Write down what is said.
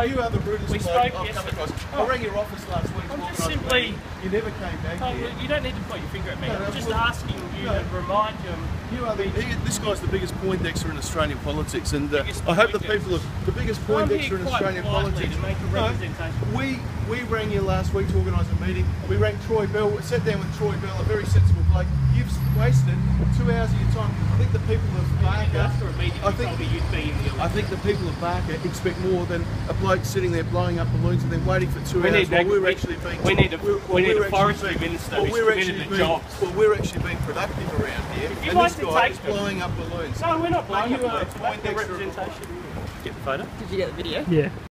You are the rudest We spoke I've yesterday. Oh. I rang your office last week. I'm just simply-. You never came back Oh, here. you don't need to point your finger at me. No, I'm no, just asking you no. to remind him. You are the, he, this guy's the biggest Poindexter in Australian politics, and uh, I hope the people of the biggest Poindexter in Australian politics. to make a No, representation. we we rang you last week to organise a meeting. We rang Troy Bell. We sat down with Troy Bell, a very sensible bloke. You've wasted two hours of your time. I think the people of Barker. After immediately I think told me you'd be in the I think the people of Barker expect more than a bloke sitting there blowing up balloons and then waiting for two We hours need while we're actually being. we need a- we're- we need a we're actually forestry being- minister well, who's we're committed actually to jobs. Well, we're actually being productive around here, you and like this to guy take is them- blowing up balloons. No, we're not blowing You up balloons. Make the representation. Get the photo. Did you get the video? Yeah.